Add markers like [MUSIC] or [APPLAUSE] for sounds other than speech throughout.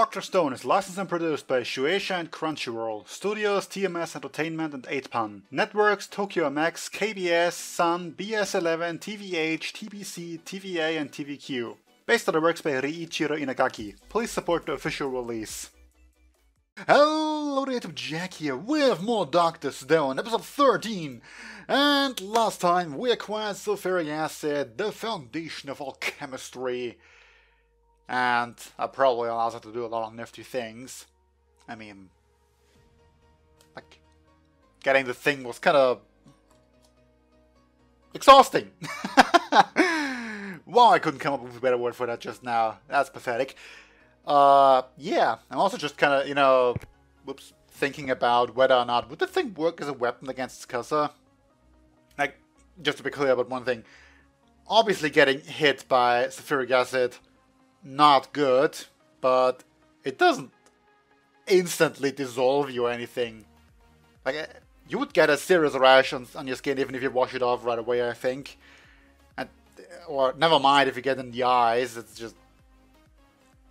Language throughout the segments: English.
Dr. Stone is licensed and produced by Shueisha and Crunchyroll, Studios, TMS Entertainment and 8pan, Networks, Tokyo MX, KBS, Sun, BS11, TVH, TBC, TVA and TVQ. Based on the works by Riichiro Inagaki. Please support the official release. Hello, Native Jack here with more Dr. Stone, episode 13. And last time we acquired sulfuric acid, the foundation of all chemistry and that probably allows it to do a lot of nifty things. I mean, like, getting the thing was kind of exhausting. [LAUGHS] wow, I couldn't come up with a better word for that just now. That's pathetic. Uh, yeah, I'm also just kind of, you know, whoops, thinking about whether or not would the thing work as a weapon against Tsukasa? Like, just to be clear about one thing, obviously getting hit by sulfuric acid not good, but it doesn't instantly dissolve you or anything. Like, uh, you would get a serious rash on, on your skin even if you wash it off right away, I think. And, uh, or never mind if you get in the eyes, it's just...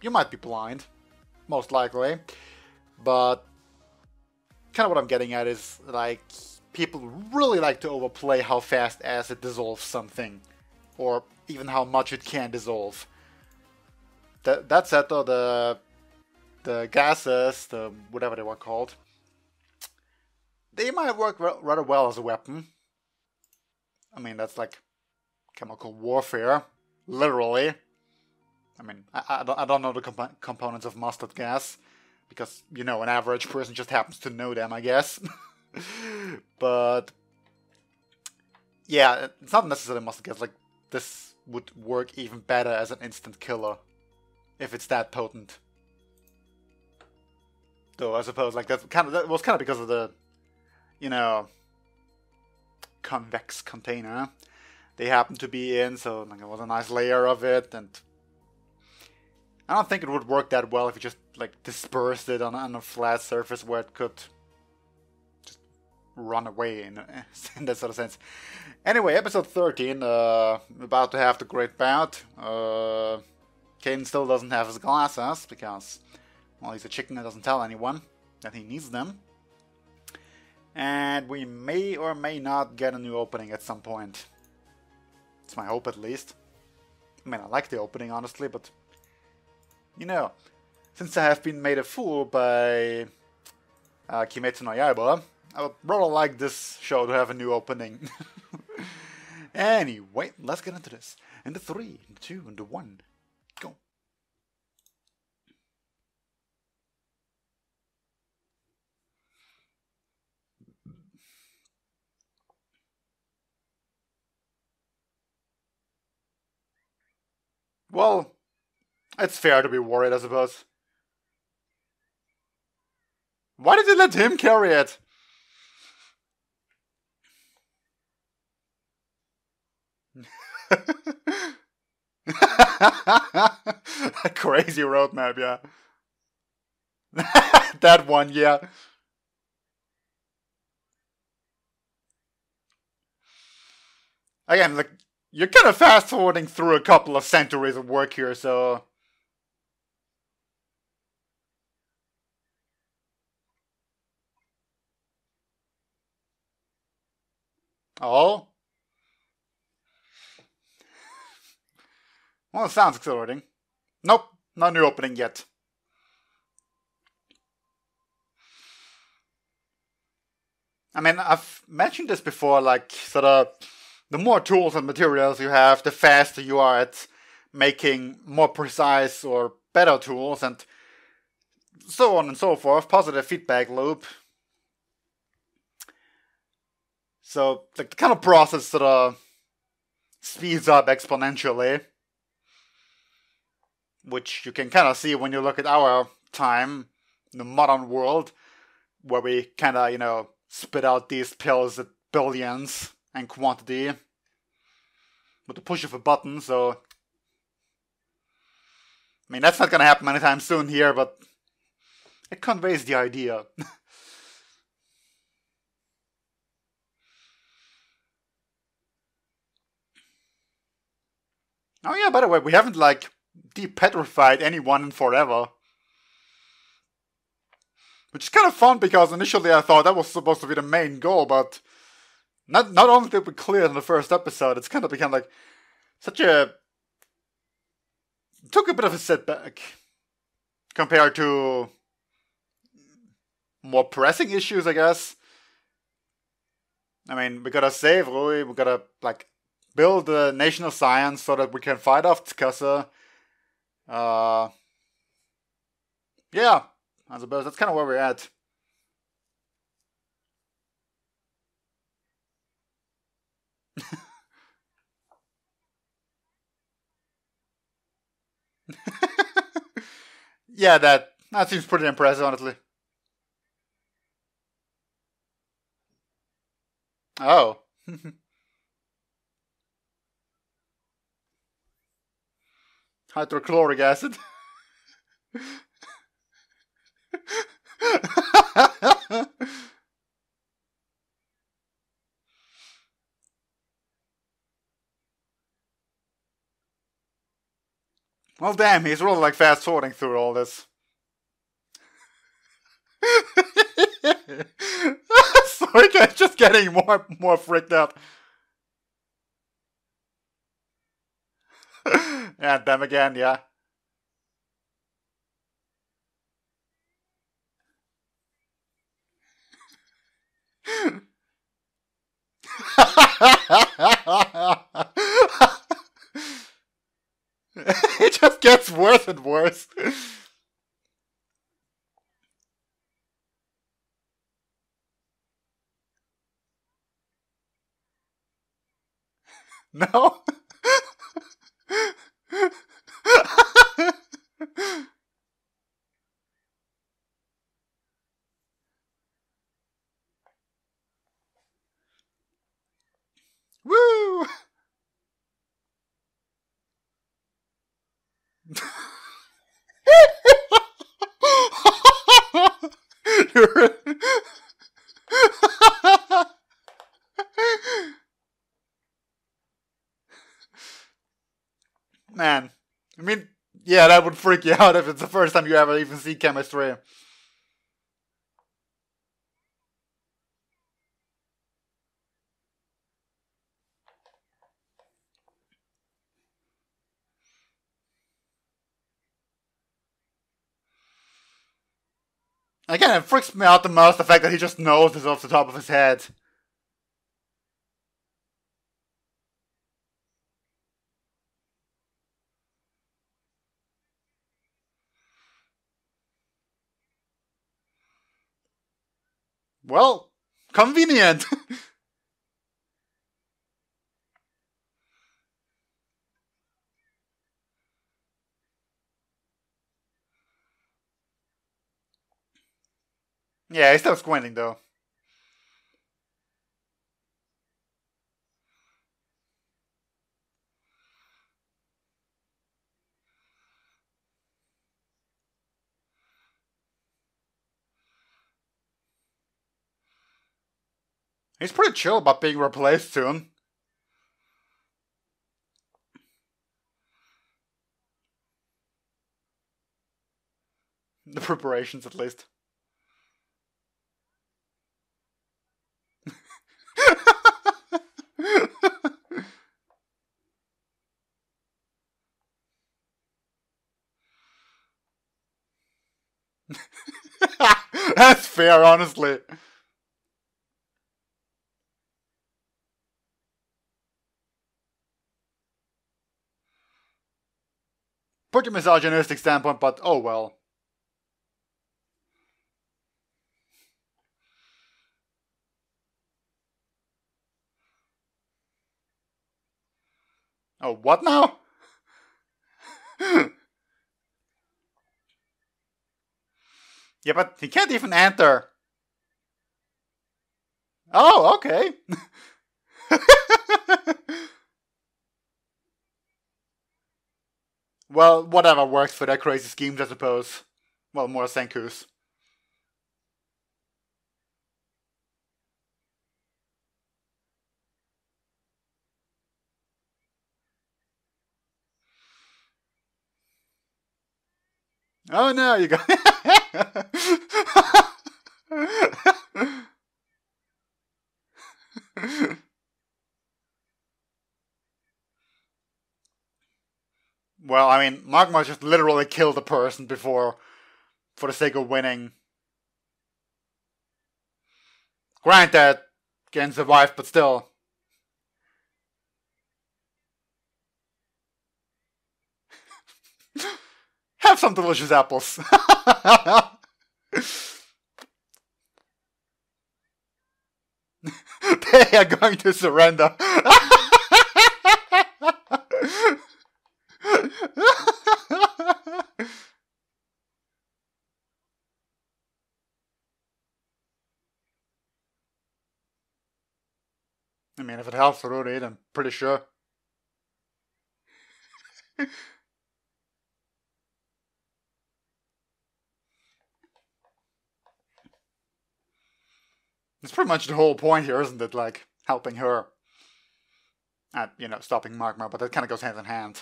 You might be blind, most likely. But kind of what I'm getting at is, like, people really like to overplay how fast acid dissolves something. Or even how much it can dissolve that said though the the gases the whatever they were called they might work rather well as a weapon. I mean that's like chemical warfare literally. I mean i, I, don't, I don't know the comp components of mustard gas because you know an average person just happens to know them i guess. [LAUGHS] But yeah it's not necessarily mustard gas like this would work even better as an instant killer if it's that potent. Though I suppose like that's kind of that was kind of because of the, you know, convex container they happened to be in, so like it was a nice layer of it, and I don't think it would work that well if you just like dispersed it on, on a flat surface where it could just run away in, [LAUGHS] in that sort of sense. Anyway, episode 13, uh, about to have the great bout. Uh, Caden still doesn't have his glasses because, well, he's a chicken that doesn't tell anyone that he needs them. And we may or may not get a new opening at some point. It's my hope at least. I mean, I like the opening, honestly, but... You know, since I have been made a fool by uh, Kimetsu no Yaiba, I would rather like this show to have a new opening. [LAUGHS] anyway, let's get into this. And the three, and the two, and the one. Well, it's fair to be worried, I suppose. Why did they let him carry it? [LAUGHS] Crazy roadmap, yeah. [LAUGHS] that one, yeah. Again, like you're kind of fast forwarding through a couple of centuries of work here, so. Oh? [LAUGHS] Well, it sounds exhilarating. Nope, not new opening yet. I mean, I've mentioned this before, like, sort of the more tools and materials you have, the faster you are at making more precise or better tools and so on and so forth. Positive feedback loop. So the kind of process that uh, speeds up exponentially, which you can kind of see when you look at our time, in the modern world, where we kind of you know spit out these pills at billions and quantity with the push of a button, so I mean that's not gonna happen anytime soon here, but it conveys the idea. [LAUGHS] oh yeah, by the way, we haven't like depetrified anyone in forever. which is kind of fun because initially I thought that was supposed to be the main goal, but not not only did we clear in the first episode, it's kind of become like such a took a bit of a setback compared to more pressing issues, I guess. I mean, we gotta save Ruri, we gotta like build the nation of science so that we can fight off Tsukasa. Uh, yeah, I suppose that's kind of where we're at. [LAUGHS] yeah, that that seems pretty impressive, honestly. Oh. [LAUGHS] Hydrochloric acid. [LAUGHS] well, damn, he's really like fast sorting through all this. [LAUGHS] Sorry, guys, just getting more more freaked out. [LAUGHS] yeah, them again, yeah. [LAUGHS] it just gets worse and worse. No? Woo! Man, I mean, yeah, that would freak you out if it's the first time you ever even see chemistry. Again, it freaks me out the most the fact that he just knows this off the top of his head. Well, convenient. [LAUGHS] yeah, he's still squinting though. He's pretty chill about being replaced soon. The preparations, at least. [LAUGHS] That's fair, honestly. Pretty misogynistic standpoint, but oh well. Oh, what now? [LAUGHS] yeah, but he can't even enter. Oh, okay. [LAUGHS] Well, whatever works for their crazy schemes, I suppose. Well, more Senku's. Oh no, you got. [LAUGHS] [LAUGHS] Magma just literally killed a person before for the sake of winning. Granted, Gen survived, but still. [LAUGHS] Have some delicious apples. [LAUGHS] they are going to surrender. [LAUGHS] I mean, if it helps to rotate, I'm pretty sure. That's pretty much the whole point here, isn't it? Like, helping her. At, you know, stopping Magma, but that kind of goes hand in hand.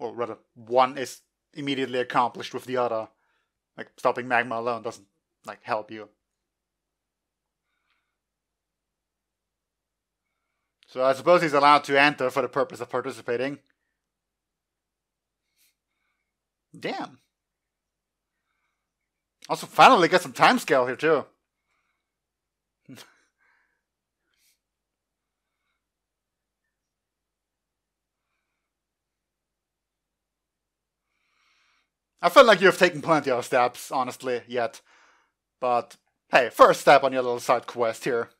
Or rather, one is immediately accomplished with the other. Like, stopping Magma alone doesn't, like, help you. So I suppose he's allowed to enter for the purpose of participating. Damn. Also, finally get some time scale here, too. I feel like you've taken plenty of steps, honestly, yet. But, hey, first step on your little side quest here.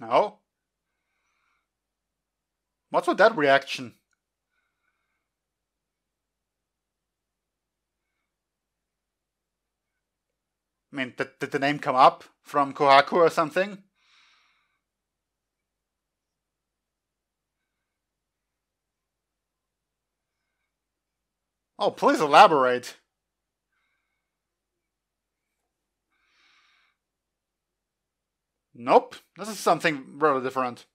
No? What's with that reaction? I mean, did, did the name come up from Kohaku or something? Oh, please elaborate. Nope, this is something rather different.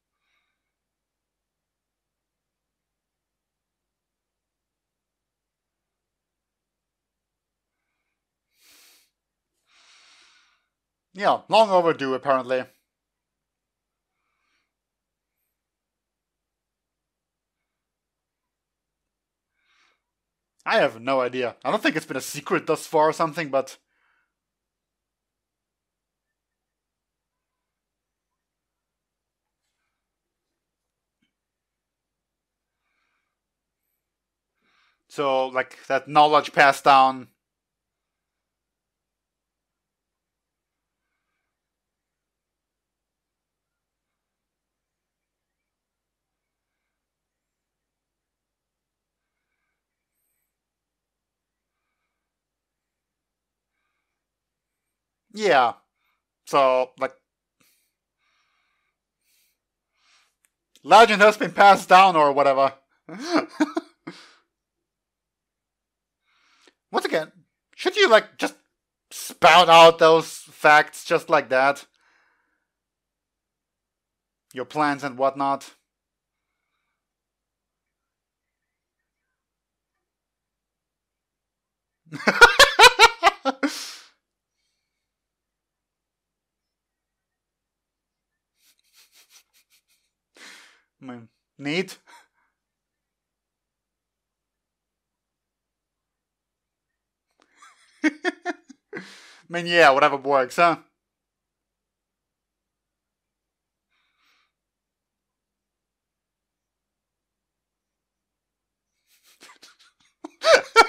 Yeah, long overdue apparently. I have no idea. I don't think it's been a secret thus far or something, but So, like, that knowledge passed down. Yeah. So, like, legend has been passed down or whatever. [LAUGHS] once again, should you like just spout out those facts just like that? Your plans and whatnot? [LAUGHS] Neat. I [LAUGHS] mean, yeah, whatever works, huh?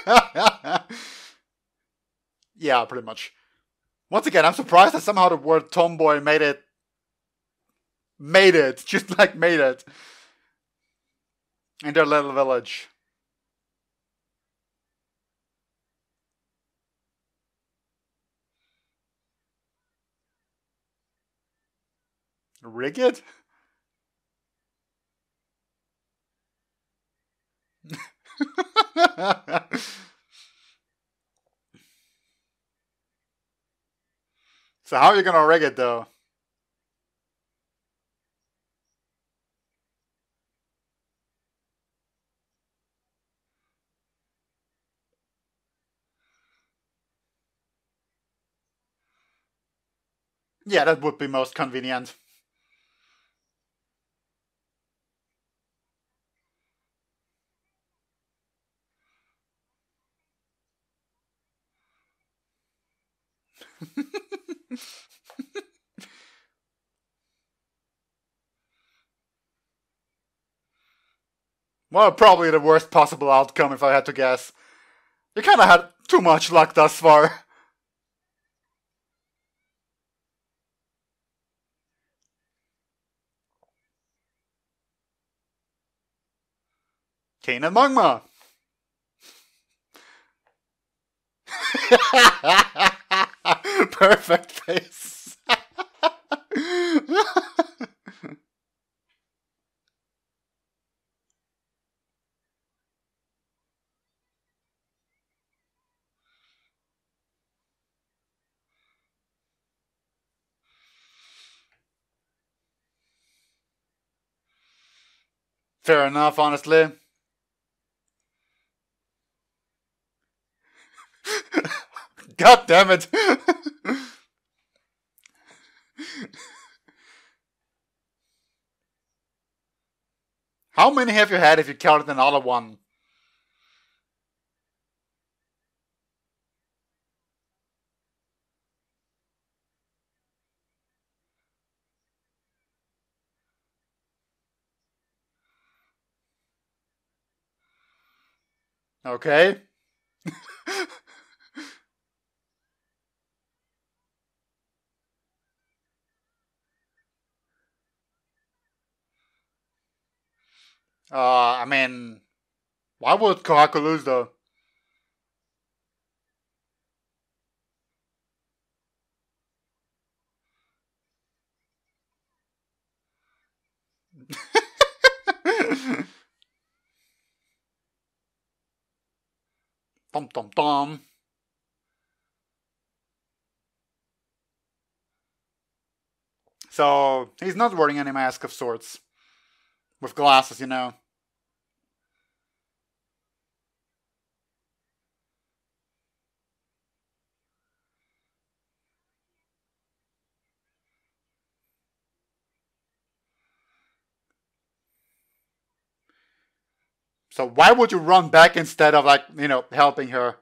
[LAUGHS] yeah, pretty much. Once again, I'm surprised that somehow the word tomboy made it. Made it. [LAUGHS] Just like made it. In their little village. Rig it? [LAUGHS] so how are you gonna rig it though? Yeah, that would be most convenient. [LAUGHS] well, probably the worst possible outcome if I had to guess. You kinda had too much luck thus far. [LAUGHS] Kain and Magma. [LAUGHS] Perfect face. Fair enough, honestly. God damn it. How many have you had if you counted another one? Okay. [LAUGHS] Uh, I mean, why would Kohaku lose though? Tom tom tom. So he's not wearing any mask of sorts. With glasses, you know. So why would you run back instead of like, you know, helping her?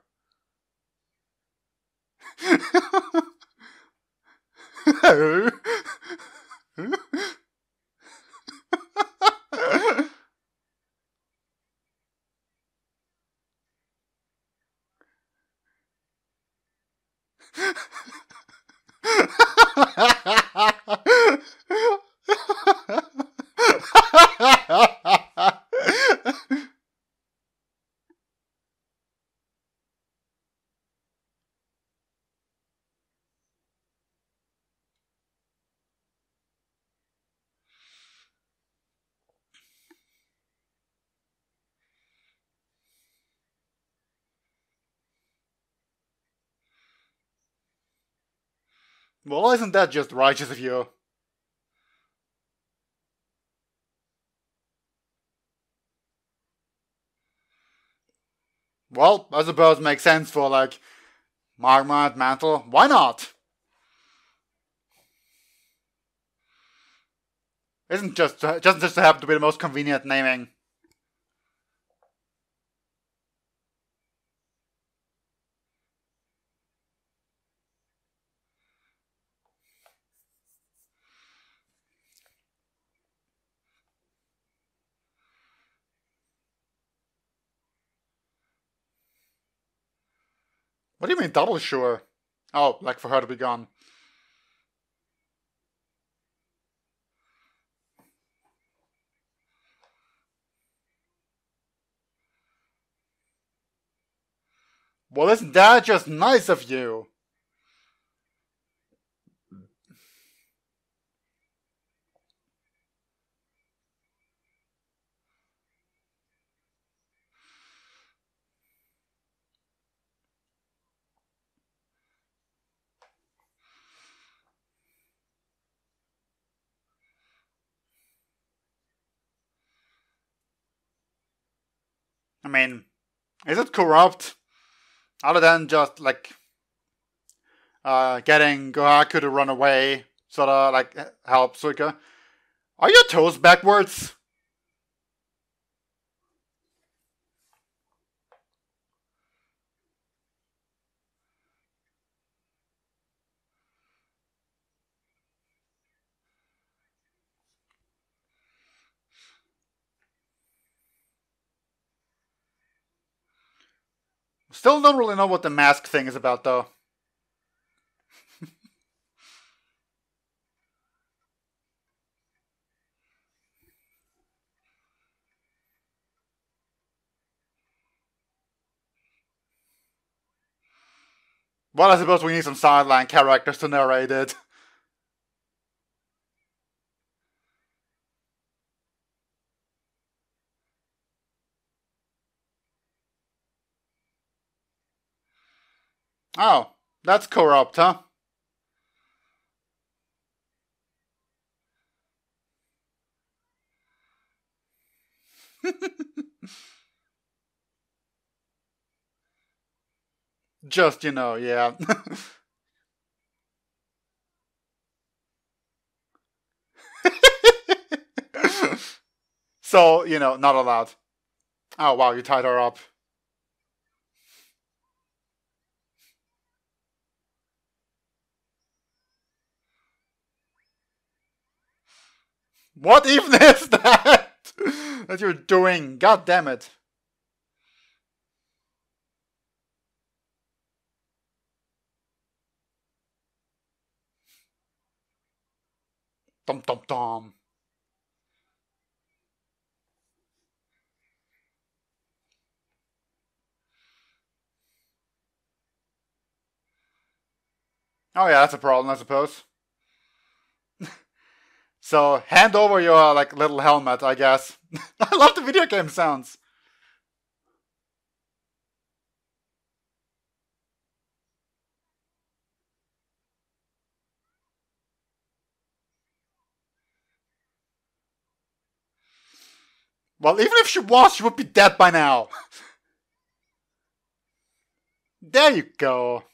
[LAUGHS] Ha ha ha ha ha ha! Well, isn't that just righteous of you? Well, I suppose it makes sense for like Magma Mantle. Why not? Isn't just uh, just just happen to be the most convenient naming. What do you mean double sure? Oh, like for her to be gone. Well, isn't that just nice of you? I mean, is it corrupt? Other than just like uh, getting Kohaku to run away sort of like help Suika. Are your toes backwards? Still don't really know what the mask thing is about, though. well, I suppose we need some sideline characters to narrate it. [LAUGHS] Oh, that's corrupt, huh? [LAUGHS] Just, you know, yeah. [LAUGHS] so, you know, not allowed. Oh, wow, you tied her up. What even is [LAUGHS] that that you're doing? God damn it. Dum dum dum. Oh yeah, that's a problem, I suppose. So hand over your like little helmet, I guess. [LAUGHS] I love the video game sounds. Well, even if she was, she would be dead by now. [LAUGHS] there you go.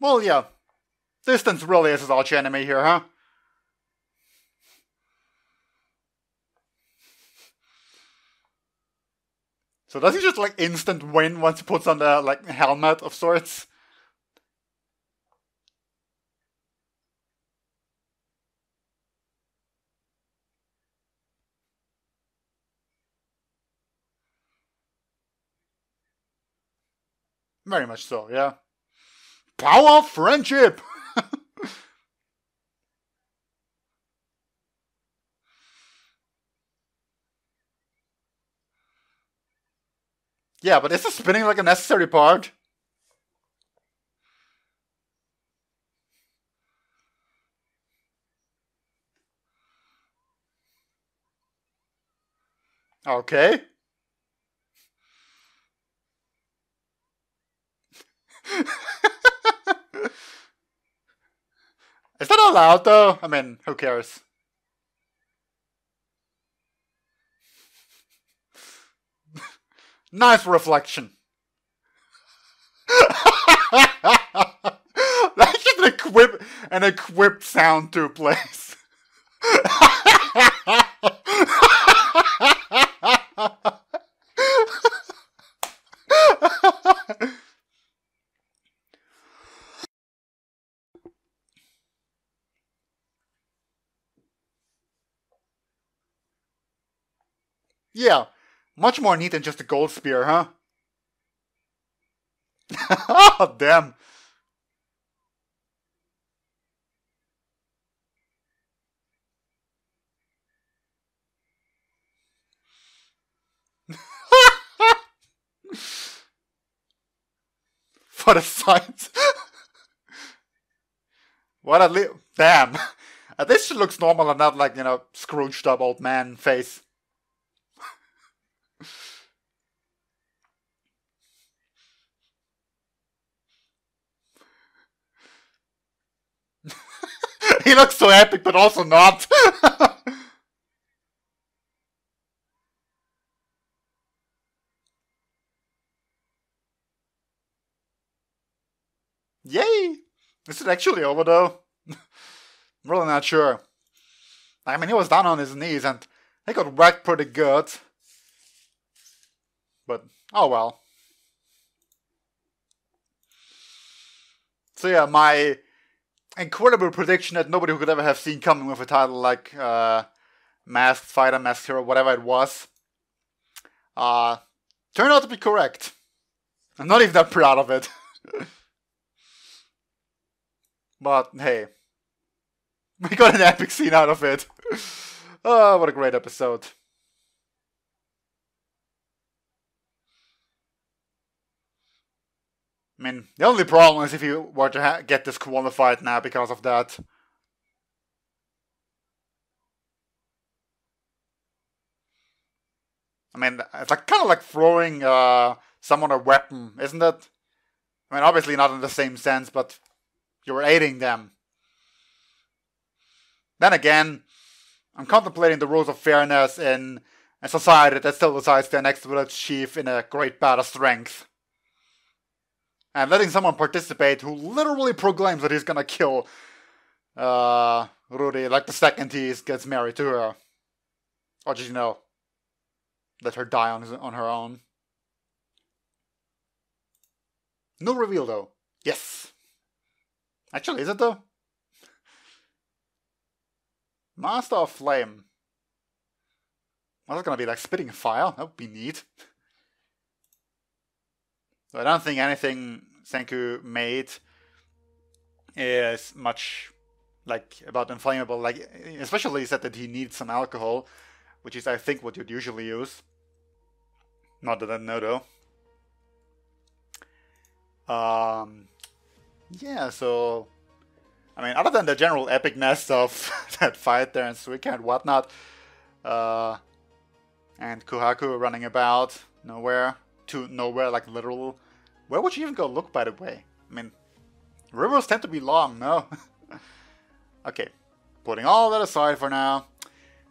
Well, yeah. Distance really is his arch enemy here, huh? So does he just like instant win once he puts on the like helmet of sorts? Very much so, yeah. Power friendship! [LAUGHS] yeah, but is the spinning like a necessary part? Okay. [LAUGHS] Is that allowed though? I mean, who cares? [LAUGHS] nice reflection. [LAUGHS] That's just an equip an equipped sound to place. [LAUGHS] Yeah, much more neat than just a gold spear, huh? [LAUGHS] damn. [LAUGHS] For the science. [LAUGHS] what at least, damn. She looks normal and not like, you know, scrooged up old man face. he looks so epic, but also not. [LAUGHS] Yay! Is it actually over though? [LAUGHS] I'm really not sure. I mean, he was down on his knees and he got wrecked pretty good. But, oh well. So yeah, my incredible prediction that nobody could ever have seen coming with a title like uh, Masked Fighter, Masked Hero, whatever it was, uh, turned out to be correct. I'm not even that proud of it. [LAUGHS] but hey, [LAUGHS] we got an epic scene out of it. [LAUGHS] oh, what a great episode. I mean, the only problem is if you were to get disqualified now because of that. I mean, it's like kind of like throwing uh, someone a weapon, isn't it? I mean, obviously not in the same sense, but you're aiding them. Then again, I'm contemplating the rules of fairness in a society that still decides their next village chief in a great battle strength. And letting someone participate who literally proclaims that he's gonna kill uh, Ruri like the second he gets married to her. Or just, you know, let her die on, his, on her own. No reveal though. Yes. Actually, is it though? Master of Flame. What's it gonna be like spitting fire? That would be neat. [LAUGHS] So I don't think anything Senku made is much like about inflammable. Like especially he said that he needs some alcohol, which is I think what you'd usually use. Not that I know though. Um, yeah, so I mean, other than the general epicness of [LAUGHS] that fight there and Suika and whatnot, uh, and Kohaku running about nowhere to nowhere, like literal. Where would you even go look, by the way? I mean, rivers tend to be long, no? [LAUGHS] okay, putting all that aside for now.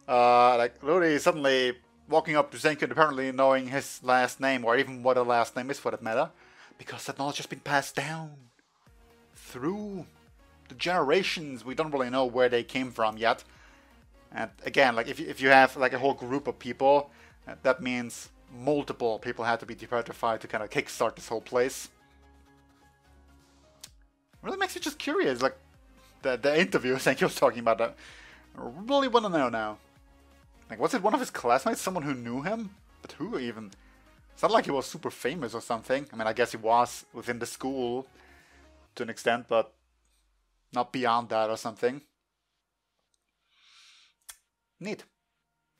Uh, like, Ruri suddenly walking up to Senku apparently knowing his last name, or even what a last name is for that matter, because that knowledge has been passed down through the generations. We don't really know where they came from yet. And again, like if you, if you have like a whole group of people, uh, that means multiple people had to be depetrified to kind of kickstart this whole place. Really makes me just curious, like the the interview [LAUGHS] Senku was talking about that. I really want to know now. Like, was it one of his classmates? Someone who knew him? But who even? It's not like he was super famous or something. I mean, I guess he was within the school to an extent, but not beyond that or something. Neat.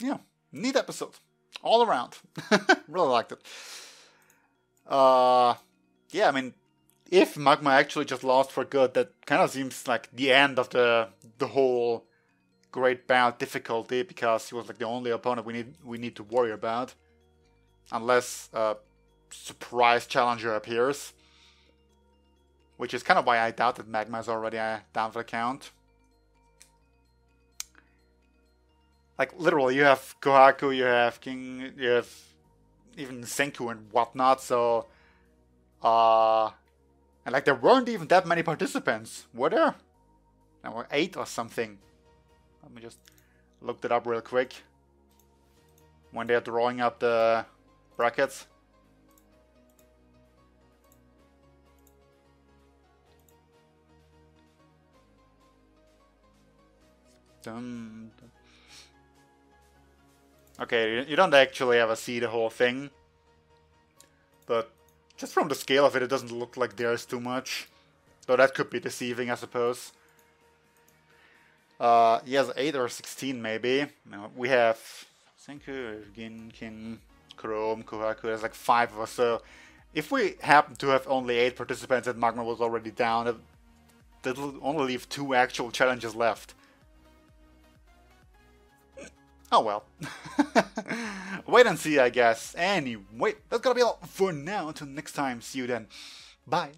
Yeah, neat episode. All around. [LAUGHS] really liked it. Uh, yeah, I mean, if Magma actually just lost for good, that kind of seems like the end of the the whole great bout difficulty because he was like the only opponent we need we need to worry about, unless a surprise challenger appears. Which is kind of why I doubt that Magma is already uh, down for the count. Like literally, you have Kohaku, you have King, you have even Senku and whatnot. So, uh, and like there weren't even that many participants, were there? There were eight or something. Let me just look it up real quick. When they're drawing up the brackets. Dun. Okay, you don't actually ever see the whole thing. But just from the scale of it, it doesn't look like there's too much. Though that could be deceiving, I suppose. Uh, he has 8 or 16 maybe. We have Senku, Ginkin, Chrome, Kohaku, there's like 5 of us. so. If we happen to have only 8 participants and Magma was already down, that'll only leave 2 actual challenges left. Oh well. [LAUGHS] Wait and see, I guess. Anyway, that's gonna be all for now. Until next time, see you then. Bye.